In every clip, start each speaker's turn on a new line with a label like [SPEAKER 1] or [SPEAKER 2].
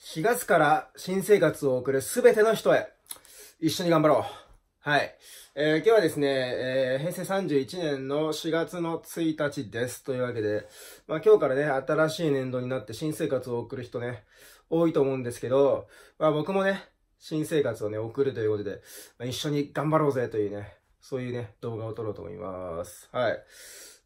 [SPEAKER 1] 4月から新生活を送るすべての人へ、一緒に頑張ろう。はい。えー、今日はですね、えー、平成31年の4月の1日です。というわけで、まあ今日からね、新しい年度になって新生活を送る人ね、多いと思うんですけど、まあ僕もね、新生活をね、送るということで、まあ、一緒に頑張ろうぜというね、そういうね、動画を撮ろうと思います。はい。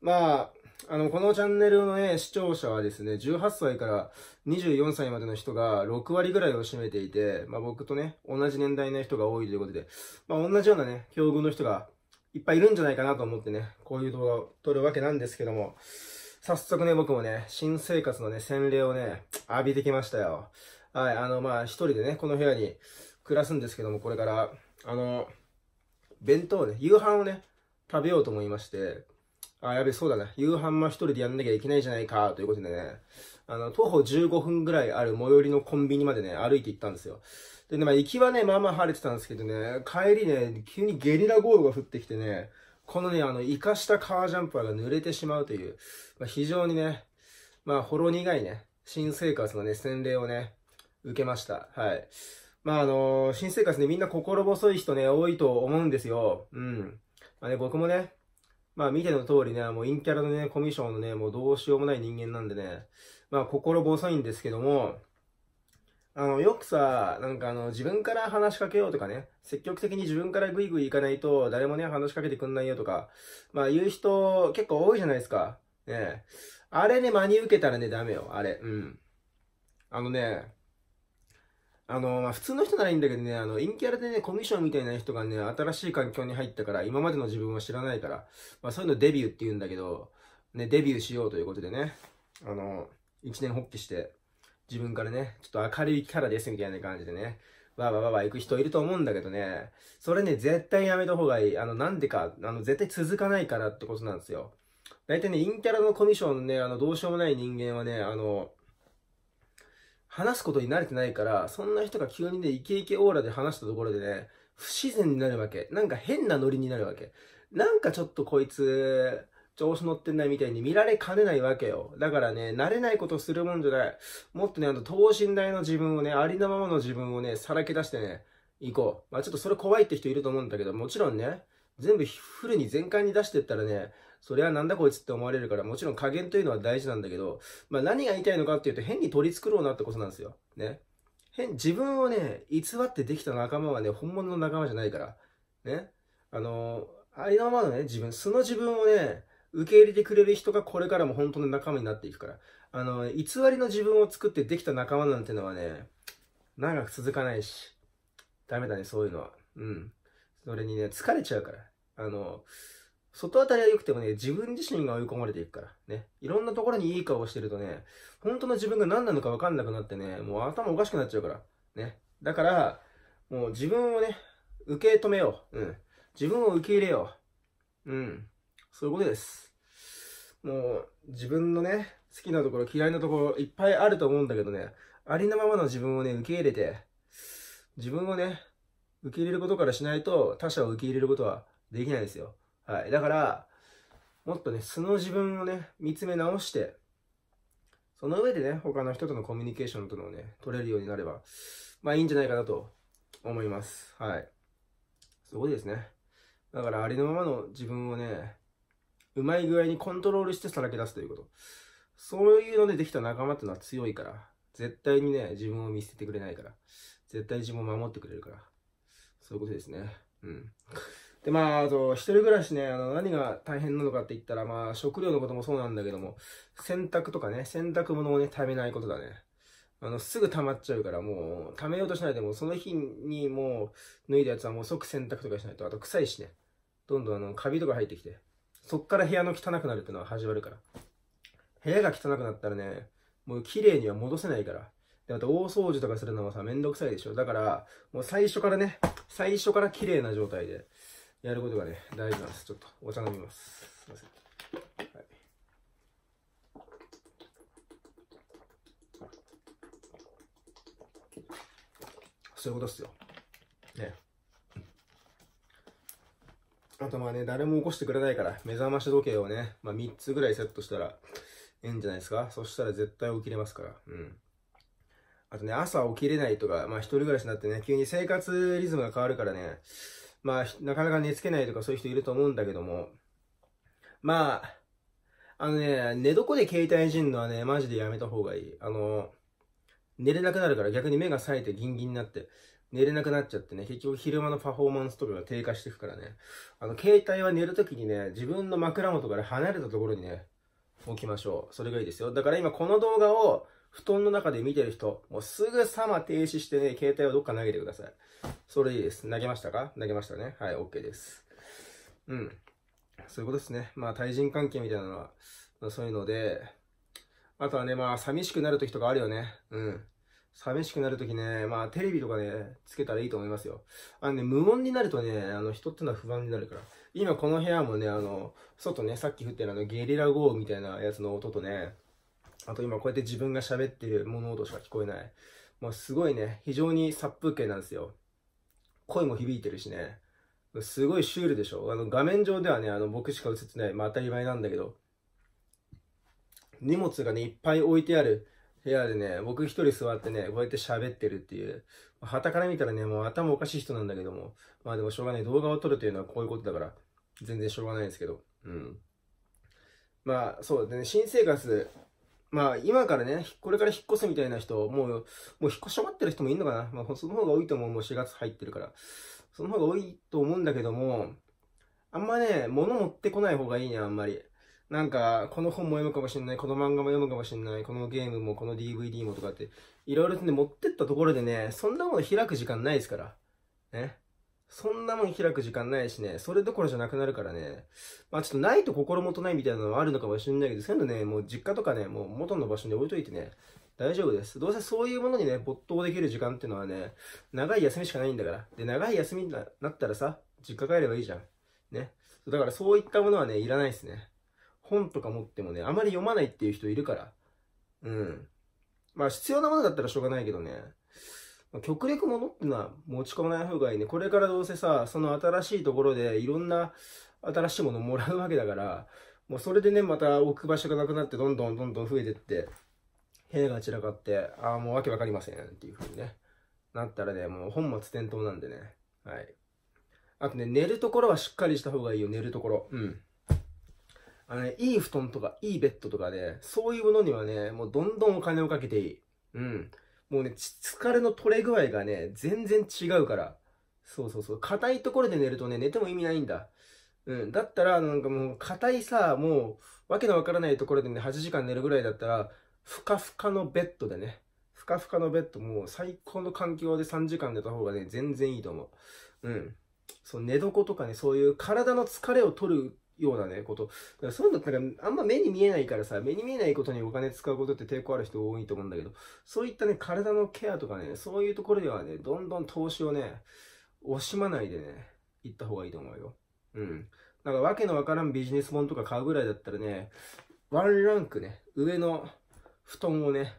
[SPEAKER 1] まあ、あの、このチャンネルのね、視聴者はですね、18歳から24歳までの人が6割ぐらいを占めていて、まあ僕とね、同じ年代の人が多いということで、まあ同じようなね、境遇の人がいっぱいいるんじゃないかなと思ってね、こういう動画を撮るわけなんですけども、早速ね、僕もね、新生活のね、洗礼をね、浴びてきましたよ。はい、あの、まあ一人でね、この部屋に暮らすんですけども、これから、あの、弁当ね、夕飯をね、食べようと思いまして、あ、やべ、そうだね。夕飯も一人でやんなきゃいけないじゃないか、ということでね、あの、徒歩15分ぐらいある最寄りのコンビニまでね、歩いて行ったんですよ。でね、まあ、行きはね、まあまあ晴れてたんですけどね、帰りね、急にゲリラ豪雨が降ってきてね、このね、あの、生かしたカージャンパーが濡れてしまうという、まあ、非常にね、まあ、ほろ苦いね、新生活のね、洗礼をね、受けました。はい。まあ、あのー、新生活ね、みんな心細い人ね、多いと思うんですよ。うん。まあね、僕もね、まあ見ての通りね、もう陰キャラのね、コミッションのね、もうどうしようもない人間なんでね、まあ心細いんですけども、あの、よくさ、なんかあの、自分から話しかけようとかね、積極的に自分からグイグイ行かないと、誰もね、話しかけてくんないよとか、まあ言う人結構多いじゃないですか。ねあれね、真に受けたらね、ダメよ、あれ。うん。あのね、あの、まあ、普通の人ならいいんだけどね、あの、陰キャラでね、コミッションみたいな人がね、新しい環境に入ったから、今までの自分は知らないから、まあ、そういうのデビューって言うんだけど、ね、デビューしようということでね、あの、一年発起して、自分からね、ちょっと明るいキャラですみたいな感じでね、わーわーわーわー行く人いると思うんだけどね、それね、絶対やめた方がいい。あの、なんでか、あの、絶対続かないからってことなんですよ。大体ね、陰キャラのコミッションね、あの、どうしようもない人間はね、あの、話すことに慣れてないから、そんな人が急にね、イケイケオーラで話したところでね、不自然になるわけ。なんか変なノリになるわけ。なんかちょっとこいつ、調子乗ってないみたいに見られかねないわけよ。だからね、慣れないことするもんじゃない。もっとね、あの、等身大の自分をね、ありのままの自分をね、さらけ出してね、行こう。まあちょっとそれ怖いって人いると思うんだけど、もちろんね、全部フルに全開に出してったらね、それはなんだこいつって思われるから、もちろん加減というのは大事なんだけど、まあ何が言いたいのかっていうと変に取り繕うなってことなんですよ。ね。変、自分をね、偽ってできた仲間はね、本物の仲間じゃないから。ね。あの、ありのままのね、自分、その自分をね、受け入れてくれる人がこれからも本当の仲間になっていくから。あの、偽りの自分を作ってできた仲間なんてのはね、長く続かないし、ダメだね、そういうのは。うん。それにね、疲れちゃうから。あの、外当たりは良くてもね、自分自身が追い込まれていくから。ね。いろんなところにいい顔してるとね、本当の自分が何なのか分かんなくなってね、もう頭おかしくなっちゃうから。ね。だから、もう自分をね、受け止めよう。うん。自分を受け入れよう。うん。そういうことです。もう、自分のね、好きなところ、嫌いなところ、いっぱいあると思うんだけどね、ありのままの自分をね、受け入れて、自分をね、受け入れることからしないと、他者を受け入れることはできないですよ。はい。だから、もっとね、素の自分をね、見つめ直して、その上でね、他の人とのコミュニケーションとのね、取れるようになれば、まあいいんじゃないかなと思います。はい。すごいですね。だからありのままの自分をね、うまい具合にコントロールしてさらけ出すということ。そういうのでできた仲間ってのは強いから、絶対にね、自分を見捨ててくれないから、絶対自分を守ってくれるから、そういうことですね。うん。で、まあ、あと、一人暮らしね、あの、何が大変なのかって言ったら、まあ、食料のこともそうなんだけども、洗濯とかね、洗濯物をね、食べないことだね。あの、すぐ溜まっちゃうから、もう、溜めようとしないでも、その日にもう、脱いだやつはもう即洗濯とかしないと、あと臭いしね。どんどんあの、カビとか入ってきて、そっから部屋の汚くなるってのは始まるから。部屋が汚くなったらね、もう綺麗には戻せないから。で、あと大掃除とかするのもさ、めんどくさいでしょ。だから、もう最初からね、最初から綺麗な状態で、やることがね、大事なんです。ちょっとお茶飲みます。すいません。はい、そういうことっすよ。ね。あとまあね、誰も起こしてくれないから、目覚まし時計をね、まあ3つぐらいセットしたら、ええんじゃないですかそしたら絶対起きれますから。うん。あとね、朝起きれないとか、まあ一人暮らしになってね、急に生活リズムが変わるからね、まあなかなか寝つけないとかそういう人いると思うんだけども、まあ、あのね、寝床で携帯いじんのはね、マジでやめた方がいい。あの、寝れなくなるから逆に目が冴えてギンギンになって、寝れなくなっちゃってね、結局昼間のパフォーマンスとかが低下していくからね。あの、携帯は寝るときにね、自分の枕元から離れたところにね、置きましょう。それがいいですよ。だから今この動画を布団の中で見てる人、もうすぐさま停止してね、携帯をどっか投げてください。それいいです。投げましたか？投げましたね。はい、OK です。うん。そういうことですね。まあ、対人関係みたいなのは、そういうので、あとはね、まあ、寂しくなる時とかあるよね。うん。寂しくなるときね、まあテレビとかね、つけたらいいと思いますよ。あのね、無音になるとね、あの人ってのは不安になるから。今この部屋もね、あの、外ね、さっき降ってるあのゲリラ豪雨みたいなやつの音とね、あと今こうやって自分が喋ってる物音しか聞こえない。もうすごいね、非常に殺風景なんですよ。声も響いてるしね。すごいシュールでしょあの画面上ではね、あの僕しか映ってない。まあ当たり前なんだけど。荷物がね、いっぱい置いてある部屋でね、僕一人座ってね、こうやって喋ってるっていう。旗から見たらね、もう頭おかしい人なんだけども。まあでもしょうがない。動画を撮るというのはこういうことだから、全然しょうがないんですけど。うん。まあ、そうでね、新生活、まあ今からね、これから引っ越すみたいな人、もう、もう引っ越し終わってる人もいるのかな。まあその方が多いと思う。もう4月入ってるから。その方が多いと思うんだけども、あんまね、物持ってこない方がいいね、あんまり。なんか、この本も読むかもしれない、この漫画も読むかもしれない、このゲームもこの DVD もとかって、いろいろね、持ってったところでね、そんなもの開く時間ないですから。ね。そんなもん開く時間ないしね、それどころじゃなくなるからね。まあちょっとないと心もとないみたいなのはあるのかもしれないけど、そういうのね、もう実家とかね、もう元の場所に置いといてね、大丈夫です。どうせそういうものにね、没頭できる時間っていうのはね、長い休みしかないんだから。で、長い休みになったらさ、実家帰ればいいじゃん。ね。だからそういったものはね、いらないですね。本とか持ってもね、あまり読まないっていう人いるから。うん。まあ必要なものだったらしょうがないけどね。極力ものってのは持ち込まない方がいいね。これからどうせさ、その新しいところでいろんな新しいものをもらうわけだから、もうそれでね、また置く場所がなくなってどんどんどんどん増えてって、部屋が散らかって、ああ、もうわけわかりませんっていう風にね、なったらね、もう本末転倒なんでね。はい。あとね、寝るところはしっかりした方がいいよ、寝るところ。うん。あのね、いい布団とか、いいベッドとかね、そういうものにはね、もうどんどんお金をかけていい。うん。もうね、疲れの取れ具合がね、全然違うから。そうそうそう。硬いところで寝るとね、寝ても意味ないんだ。うん。だったら、なんかもう、硬いさ、もう、わけのわからないところでね、8時間寝るぐらいだったら、ふかふかのベッドでね、ふかふかのベッド、もう最高の環境で3時間寝た方がね、全然いいと思う。うん。そう、寝床とかね、そういう体の疲れを取るようなね、こと。だからそういうのなんかあんま目に見えないからさ、目に見えないことにお金使うことって抵抗ある人多いと思うんだけど、そういったね、体のケアとかね、そういうところではね、どんどん投資をね、惜しまないでね、行った方がいいと思うよ。うん。なんかわけのわからんビジネス本とか買うぐらいだったらね、ワンランクね、上の布団をね、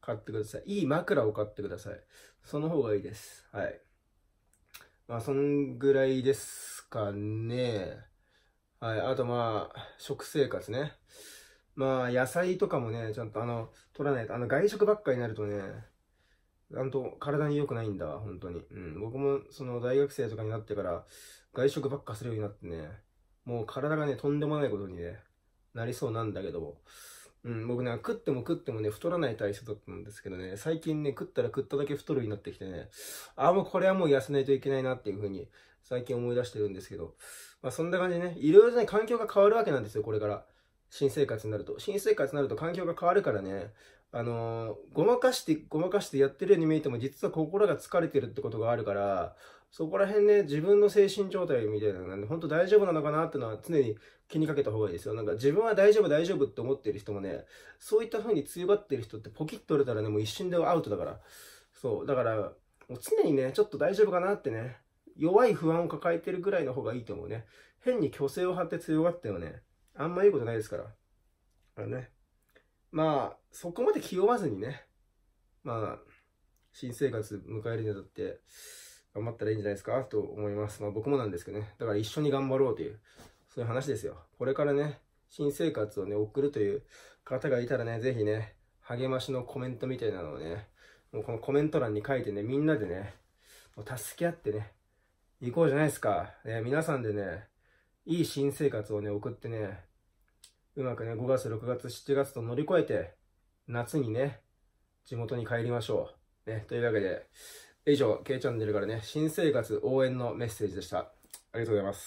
[SPEAKER 1] 買ってください。いい枕を買ってください。その方がいいです。はい。まあ、そんぐらいですかね。はい。あとまあ、食生活ね。まあ、野菜とかもね、ちゃんとあの、取らないと、あの、外食ばっかになるとね、ちゃんと体に良くないんだわ、本当に。うん。僕も、その、大学生とかになってから、外食ばっかするようになってね、もう体がね、とんでもないことにね、なりそうなんだけど、うん、僕ね、食っても食ってもね、太らない体質だったんですけどね、最近ね、食ったら食っただけ太るようになってきてね、ああ、もうこれはもう痩せないといけないなっていうふうに、最近思い出してるんですけど、まあそんな感じでね、いろいろね、環境が変わるわけなんですよ、これから。新生活になると。新生活になると環境が変わるからね、あのー、ごまかして、ごまかしてやってるように見えても、実は心が疲れてるってことがあるから、そこら辺ね、自分の精神状態みたいなのがね、本当大丈夫なのかなってのは常に気にかけた方がいいですよ。なんか自分は大丈夫大丈夫って思ってる人もね、そういった風に強がってる人ってポキッと折れたらね、もう一瞬でアウトだから。そう。だから、もう常にね、ちょっと大丈夫かなってね、弱い不安を抱えてるぐらいの方がいいと思うね。変に虚勢を張って強がってもね、あんまいいことないですから。あのね。まあ、そこまで気負わずにね、まあ、新生活迎えるにあたって、頑張ったらいいんじゃないですか？と思います。まあ僕もなんですけどね。だから一緒に頑張ろうという、そういう話ですよ。これからね、新生活をね、送るという方がいたらね、ぜひね、励ましのコメントみたいなのをね、もうこのコメント欄に書いてね、みんなでね、もう助け合ってね、行こうじゃないですか。ね、皆さんでね、いい新生活をね、送ってね、うまくね、5月、6月、7月と乗り越えて、夏にね、地元に帰りましょう。ね、というわけで、以上、K チャンネルからね、新生活応援のメッセージでした。ありがとうございます。